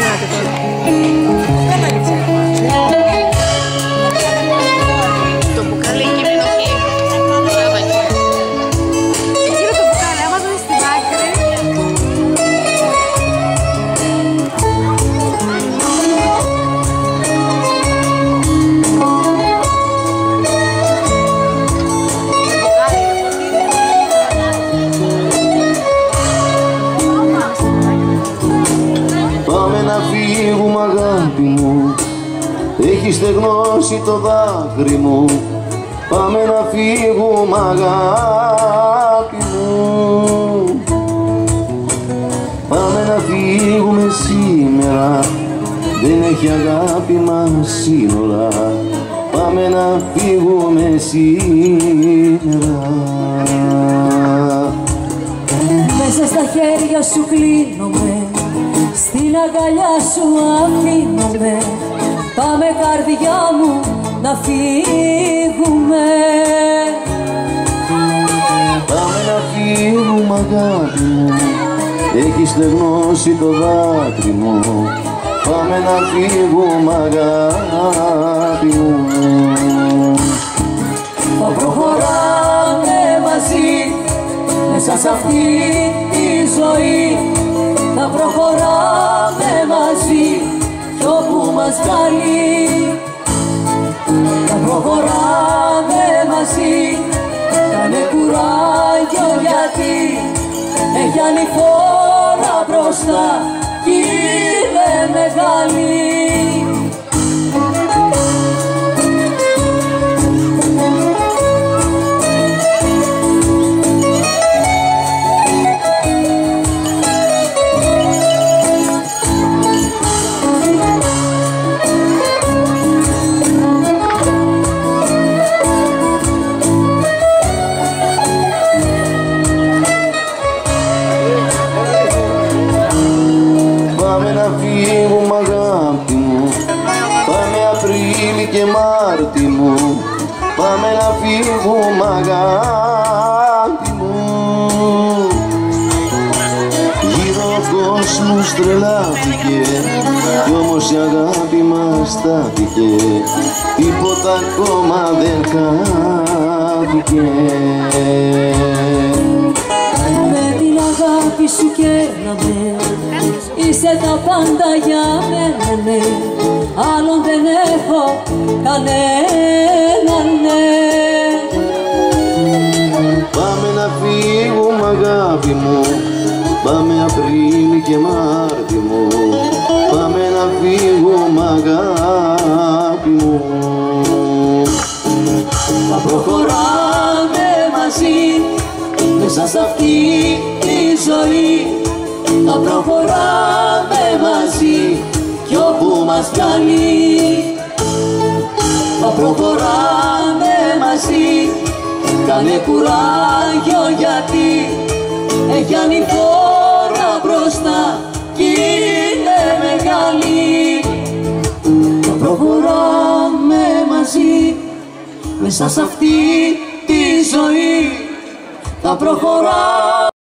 धन्यवाद Έχεις στεγνώσει το δάκρυ μου. Πάμε να φύγουμε αγάπη μου. Πάμε να φύγουμε σήμερα. Δεν έχει αγάπη μας σύνορα. Πάμε να φύγουμε σήμερα. Μέσα στα χέρια σου κλείνομαι. Στην αγκαλιά σου αφήνομαι. Πάμε καρδιά μου να φύγουμε. Πάμε να φύγουμε αγάπη μου. Έχεις στεγνώσει το δάκρυ μου. Πάμε να φύγουμε αγάπη μου. Θα προχωράμε μαζί Μέσα σε αυτή τη ζωή. Θα προχωράμε μαζί Κι όπου μας βγάλει Θα προχωράμε μαζί. Κάνε κουράγιο γιατί. Έχει ανηφόρα μπροστά. Κι είναι μεγάλη Πάμε να φύγουμε αγάπη μου. Πάμε Απρίλη και Μάρτι μου. Πάμε να φύγουμε αγάπη μου. Γύρω ο κόσμος τρελάθηκε Κι όμως η αγάπη μας στάθηκε. Τίποτα ακόμα δεν χάθηκε Είσαι τα πάντα για μένα ναι. Άλλον δεν έχω κανέναν ναι. Πάμε να φύγουμε αγάπη μου. Πάμε Απρίλη και Μάρτι μου. Πάμε να φύγουμε αγάπη μου. Θα προχωράμε μαζί Μέσα σε αυτή τη ζωή. Θα προχωράμε μαζί Κι όπου μας βγάλει Θα προχωράμε μαζί. Κάνε κουράγιο γιατί Έχει ανηφόρα μπροστά Κι είναι μεγάλη. Θα προχωράμε μαζί. Μέσα σε αυτή τη ζωή θα προχωράμε